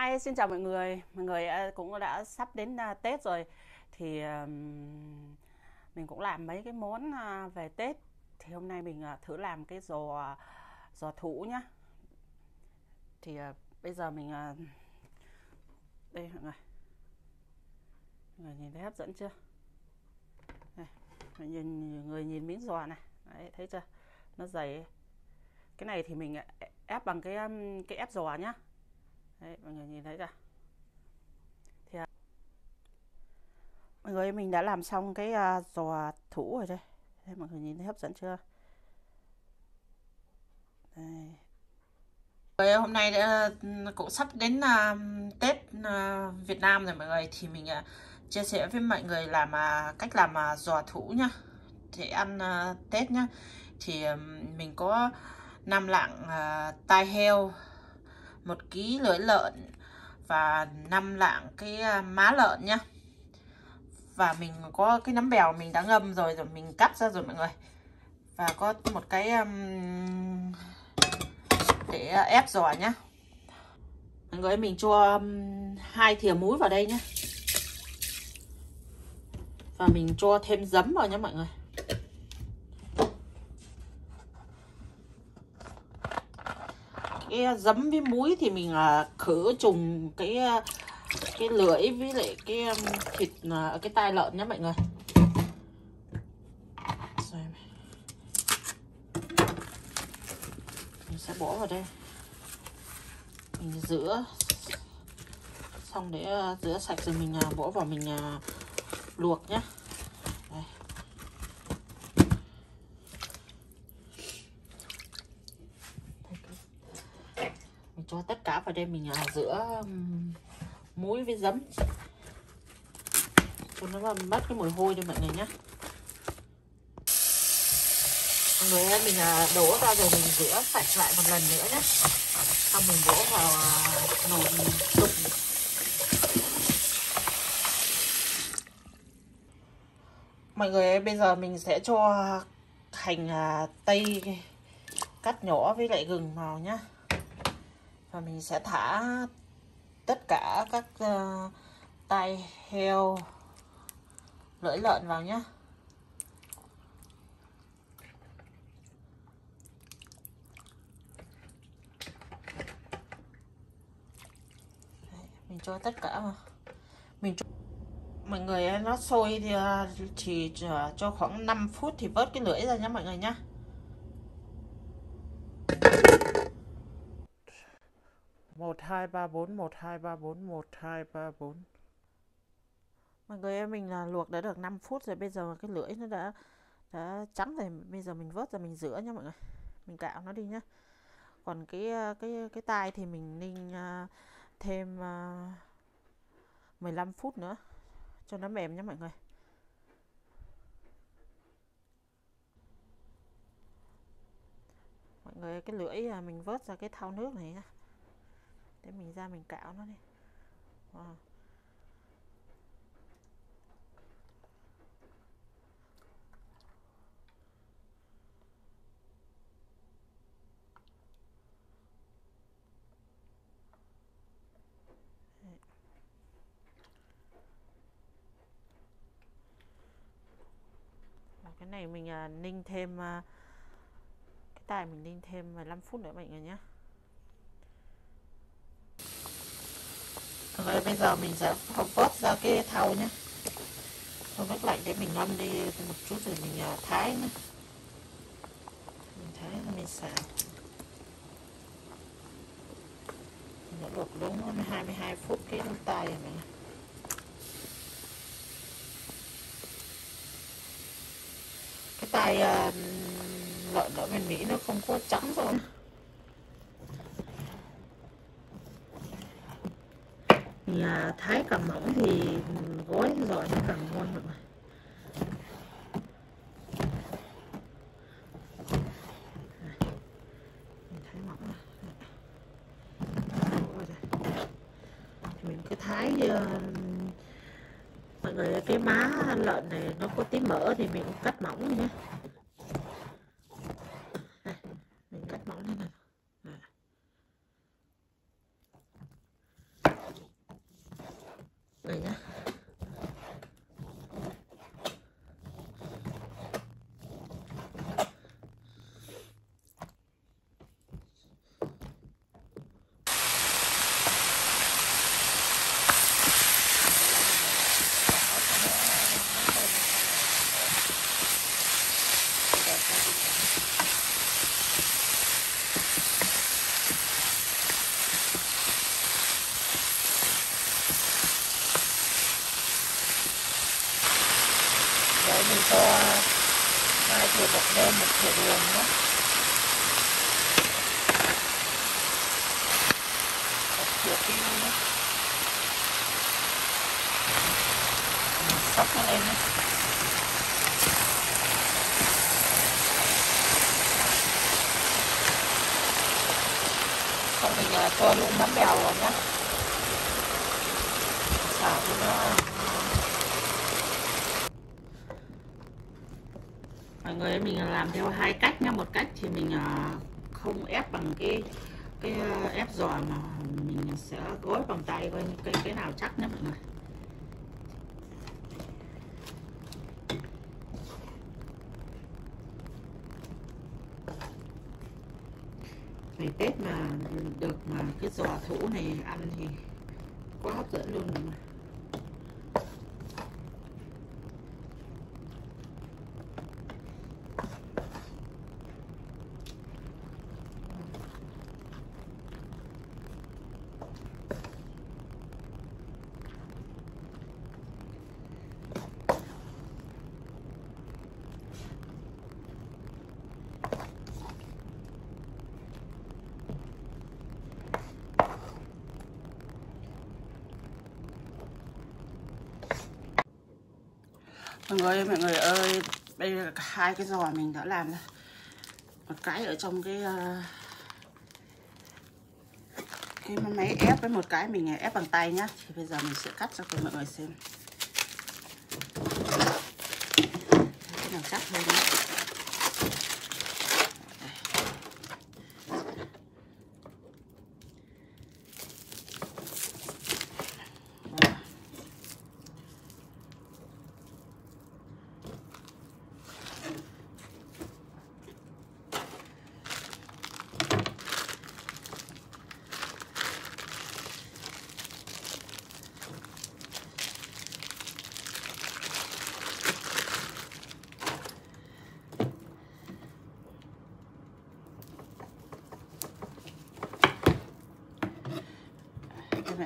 Hi, xin chào mọi người. Mọi người à, cũng đã sắp đến à, Tết rồi thì mình cũng làm mấy cái món à, về Tết. Thì hôm nay mình thử làm cái giò giò thủ nhá. Thì bây giờ mình đây mọi người. Mọi người nhìn thấy hấp dẫn chưa? Đây, mọi nhìn người nhìn miếng giò này. Đấy, thấy chưa? Nó dày. Cái này thì mình ép bằng cái cái ép giò nhá Đấy, mọi người nhìn thấy chưa? Thì à, mọi người mình đã làm xong cái à, giò thủ rồi đây. Đấy, Mọi người nhìn thấy hấp dẫn chưa? Đây. Hôm nay đã, à, cũng sắp đến uh, Tết uh, Việt Nam rồi mọi người thì mình uh, chia sẻ với mọi người làm uh, cách làm uh, giò thủ nhá để ăn uh, Tết nhá thì mình có năm lạng uh, tai heo một ký lưỡi lợn và 5 lạng cái à, má lợn nhá. Và mình có cái nấm bèo mình đã ngâm rồi rồi mình cắt ra rồi mọi người. Và có một cái um, để à, ép giò nhá. Mọi người mình cho um, hai thìa muối vào đây nhá. Và mình cho thêm giấm vào nhé mọi người. Cái giấm với muối thì mình à, khử trùng cái à, cái lưỡi với lại cái um, thịt à, cái tai lợn nhé mọi người. Mình sẽ bỏ vào đây. Mình rửa. Xong để rửa sạch rồi mình bỏ vào mình luộc nhé cho tất cả vào đây mình à, rửa muối với giấm. Cho nó mất cái mùi hôi cho mọi người nhé mọi người ơi, mình à, đổ ra rồi mình rửa sạch lại một lần nữa nhé xong mình đổ vào à, nồi đục. Mọi người ơi, bây giờ mình sẽ cho hành à, tây cắt nhỏ với lại gừng vào nhé và mình sẽ thả tất cả các uh, tai heo lưỡi lợn vào nhé mình cho tất cả mà mình cho mọi người ờ, nó sôi thì ờ, chỉ cho khoảng 5 phút thì vớt cái lưỡi ra nhé mọi người nhé một hai ba bốn, một hai ba bốn, một hai ba bốn. Mọi người ơi, mình là luộc đã được 5 phút rồi, bây giờ cái lưỡi nó đã đã trắng rồi, bây giờ mình vớt ra mình rửa nhá mọi người. Mình cạo nó đi nhá. Còn cái ờ, cái cái tai thì mình ninh ờ, thêm ờ, 15 phút nữa, cho nó mềm nhá mọi người. Mọi người cái lưỡi mình vớt ra cái thau nước này nhá thế mình ra mình cạo nó đi wow. cái này mình à, ninh thêm à, cái tài mình ninh thêm 15 phút nữa mọi người nhé rồi bây giờ mình sẽ không vớt ra cái thau nhé không nước lạnh để mình ngâm đi một chút rồi mình à, thái nhé mình thái rồi mình xào nó luộc đúng 22 phút cái tay rồi mình cái tay uh, lợn ở bên Mỹ nó không có trắng rồi. Thì thái càng mỏng thì gói giỏi nó càng ngon mọi người mình cứ thái mọi người cái má lợn này nó có tí mỡ thì mình cắt mỏng nhé mình cắt mỏng như này người nhé rồi mình cho hai thìa bột nêm một thìa đường nhé một thìa tiêu nhé sóc nó lên nhé xong mình uh, cho luôn mắm bèo rồi nhé xào cho nó mọi người, mình làm theo hai cách nhá. Một cách thì mình ờ, không ép bằng cái cái ờ, ép giò mà mình sẽ gối bằng tay coi cái cái nào chắc nhé mọi người. Ngày tết mà được mà cái giò thủ này ăn thì quá hấp dẫn luôn mọi mọi người mọi người ơi đây là hai cái giò mình đã làm rồi. Một cái ở trong cái ờ, cái máy ép với một cái mình ép bằng tay nhá. Thì bây giờ mình sẽ cắt cho mọi người xem. Cái nào chắc hơn nhé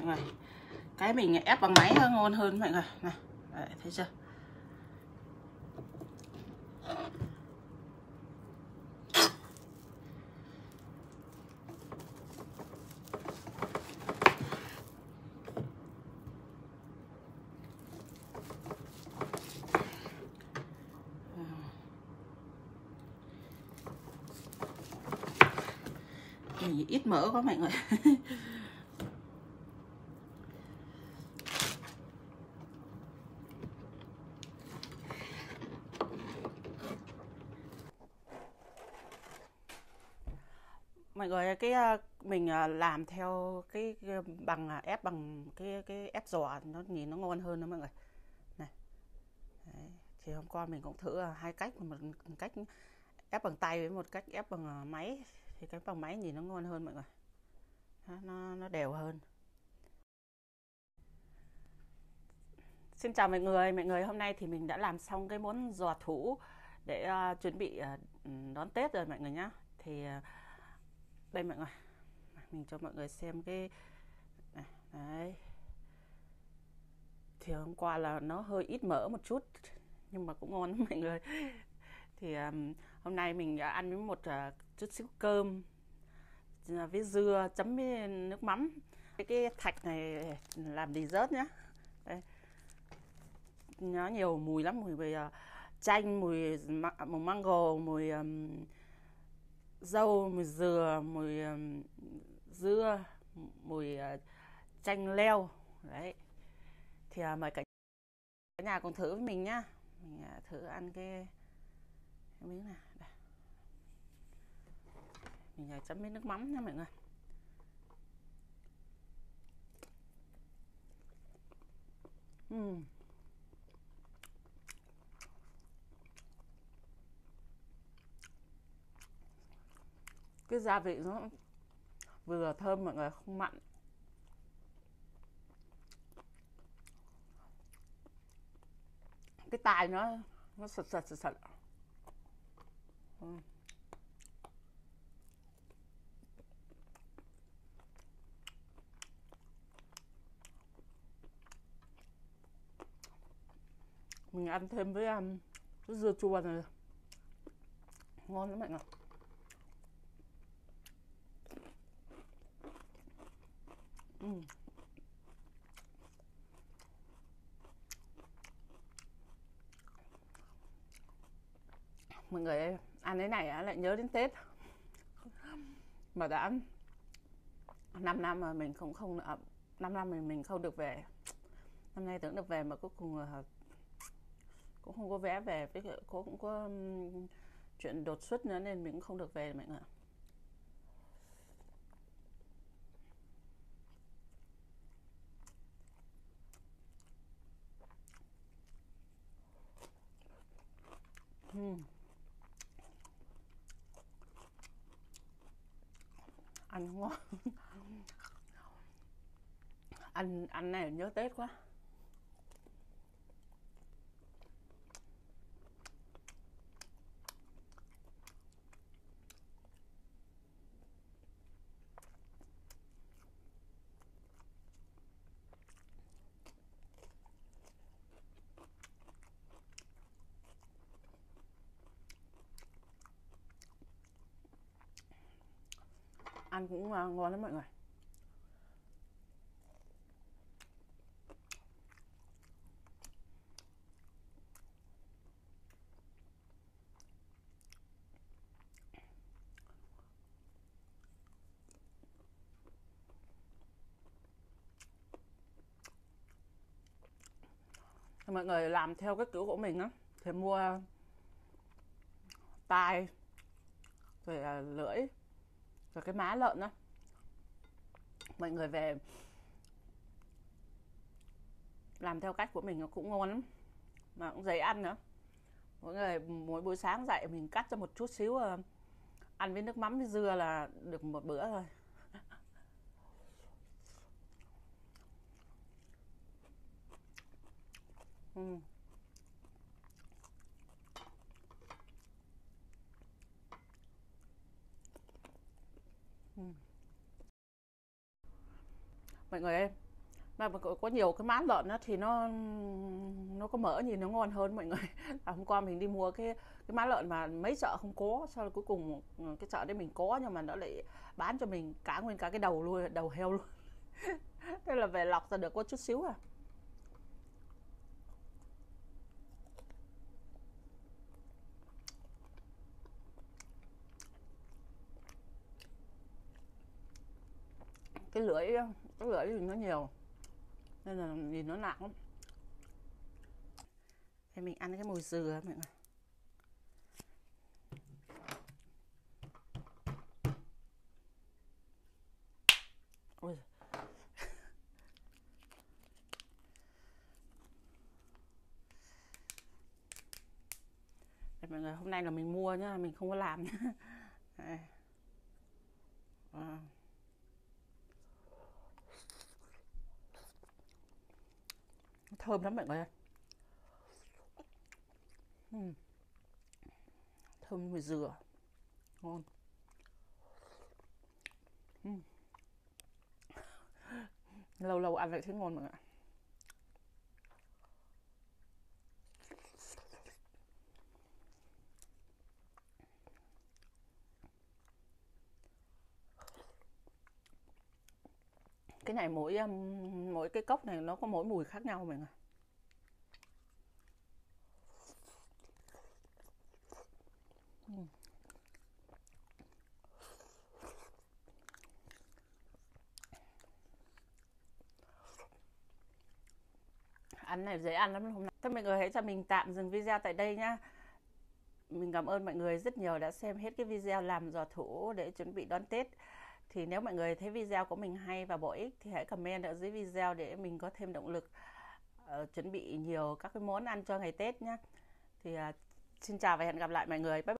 mọi người cái mình ép bằng máy hơn ngon hơn mọi người này Đấy, thấy chưa? Ít mỡ quá mọi người mọi người cái ờ, mình ờ, làm theo cái bằng ờ, ép bằng cái cái ép giò nó nhìn nó ngon hơn đó mọi người này Đấy. thì hôm qua mình cũng thử hai cách một cách ép bằng tay với một cách ép bằng máy thì cái bằng máy nhìn nó ngon hơn mọi người nó nó đều hơn Xin chào mọi người, mọi người hôm nay thì mình đã làm xong cái món giò thủ để uh, chuẩn bị uh, đón Tết rồi mọi người nhé. Thì uh, đây mọi người, mình cho mọi người xem cái này, đấy. Thì hôm qua là nó hơi ít mỡ một chút nhưng mà cũng ngon lắm mọi người. Thì um, hôm nay mình đã ăn với một uh, chút xíu cơm à, với dưa chấm với nước mắm. Cái, cái thạch này làm dessert nhá. Đây nó nhiều mùi lắm mùi về uh, chanh mùi mùi mango mùi um, dâu mùi dừa mùi dưa mùi uh, chanh leo đấy thì uh, mời cả nhà cùng thử với mình nhá mình uh, thử ăn cái, cái miếng này đây. mình uh, chấm với nước mắm nha mọi người uhm. Cái gia vị nó vừa thơm mọi người không mặn. Cái tài nó nó sật sật sật sật. Mình ăn thêm với um, dưa chua này. Ngon lắm mọi người ừ. mọi người ăn cái này lại nhớ đến tết. Mà đã 5 năm mà mình cũng không 5 năm mình mình không được về. Năm nay tưởng được về mà cuối cùng cũng không có vé về, với cũng có chuyện đột xuất nữa nên mình cũng không được về mọi người uhm. ăn ngon ăn ăn này nhớ tết quá ăn cũng à, ngon lắm mọi người. Mọi người làm theo cái kiểu của mình á, thì mua tai, rồi lưỡi rồi cái má lợn đó mọi người về làm theo cách của mình nó cũng ngon lắm, mà cũng dễ ăn nữa. Mỗi người mỗi buổi sáng dậy mình cắt cho một chút xíu ờ, ăn với nước mắm với dưa là được một bữa thôi. Mm. mọi người ơi. Mà có nhiều cái mán lợn đó thì nó nó có mỡ nhìn nó ngon hơn mọi người. À, hôm qua mình đi mua cái cái má lợn mà mấy chợ không có sau đó cuối cùng ừ, cái chợ đấy mình có nhưng mà nó lại bán cho mình cả nguyên cả cái đầu luôn đầu heo luôn. Thế là về lọc ra được có chút xíu à. Cái lưỡi cái lưỡi thì nó nhiều nên là nhìn nó nặng lắm. Thì mình ăn cái mùi dừa mọi người. Ôi. Đây, mọi người hôm nay là mình mua nhá mình không có làm nhá Đây. À thơm lắm mọi người uhm. thơm mùi dừa ngon uhm. lâu lâu ăn lại thấy ngon mọi người cái này mỗi um, mỗi cái cốc này nó có mỗi mùi khác nhau mọi người ừ. ăn này dễ ăn lắm hôm nay. Thôi mọi người hãy cho mình tạm dừng video tại đây nhá. Mình cảm ơn mọi người rất nhiều đã xem hết cái video làm giò thủ để chuẩn bị đón Tết. Thì nếu mọi người thấy video của mình hay và bổ ích thì hãy comment ở dưới video để mình có thêm động lực uh, chuẩn bị nhiều các cái món ăn cho ngày Tết nhé thì uh, xin chào và hẹn gặp lại mọi người. Bye.